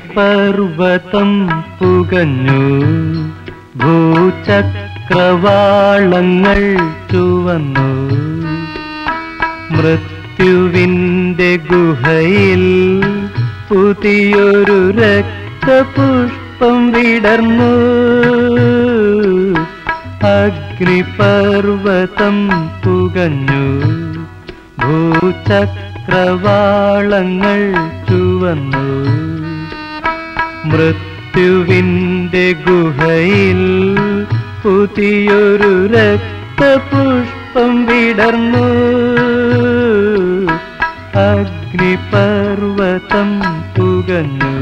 അഗ്നിപർവതം പുകഞ്ഞു ഭൂചക്രവാളങ്ങൾ ചുവന്നു. മൃത്യുവിന്റെ ഗുഹയിൽ പുതിയൊരു രക്തപുഷ്പം വിടർന്നു. അഗ്നിപർവതം പുകഞ്ഞു. ഭൂചക്രവാളങ്ങൾ ചുവന്നു. മൃത്യുവിന്റെ ഗുഹയിൽ പുതിയൊരു രക്തപുഷ്പം വിടർന്നു. അഗ്നിപർവതം പുകഞ്ഞു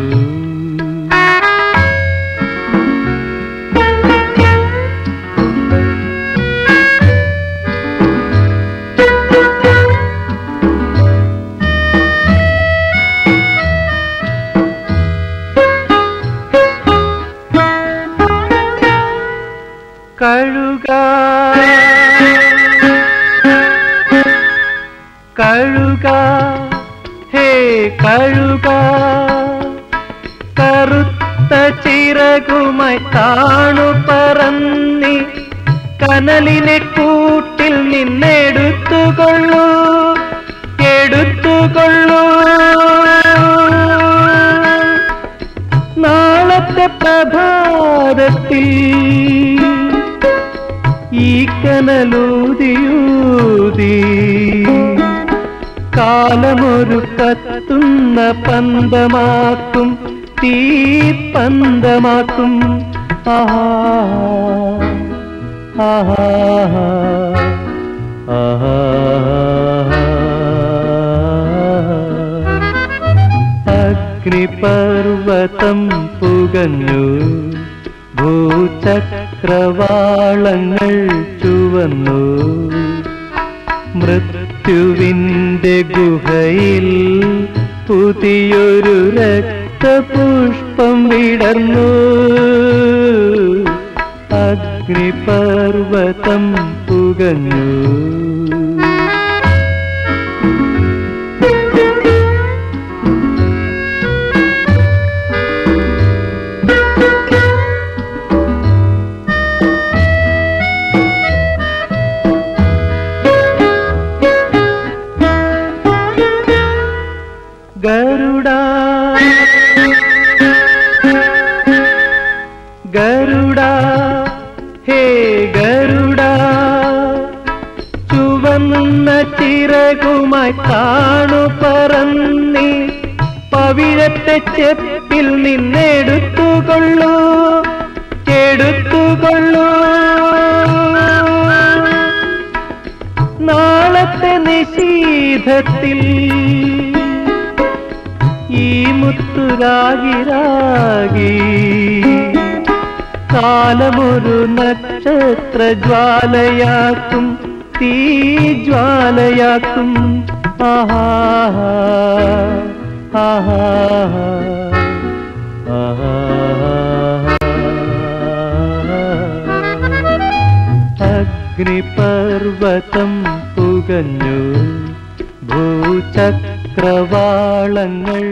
കഴുക കഴുക ഹേ കഴുക കറുത്ത ചിറകുമായി താണു പറന്നി കനലിനെ കൂട്ടിൽ നിന്നെടുത്തുകൊള്ളൂ എടുത്തുകൊള്ളൂ. നാളത്തെ പ്രഭാതത്തിൽ ഈ കനലൂതിയൂതി കാലമൊരു കത്തുന്ന പന്തമാക്കും തീ പന്തമാക്കും. ആഹാ ആഹാ ആഹാ അഗ്നിപർവതം പുകഞ്ഞു ഭൂചക്രവാളങ്ങൾ ചുവന്നു. മൃത്യുവിന്റെ ഗുഹയിൽ പുതിയൊരു രക്തപുഷ്പം വിടർന്നു. അഗ്നിപർവതം പുകഞ്ഞു. ചുവന്ന ചിറകുമായി കാണു പറന്നി. പവിഴത്തെ ചെപ്പിൽ നിന്നെടുത്തുകൊള്ളൂ. എടുത്തുകൊള്ളൂ. നാളത്തെ നിശീധത്തിൽ ഈ മുത്തുരാകിരാകി കാലമൊരു നക്ഷത്ര ജ്വാലയാക്കും തീ ആഹാ അഗ്നിപർവതം പുകഞ്ഞു. ഭൂചക്രവാളങ്ങൾ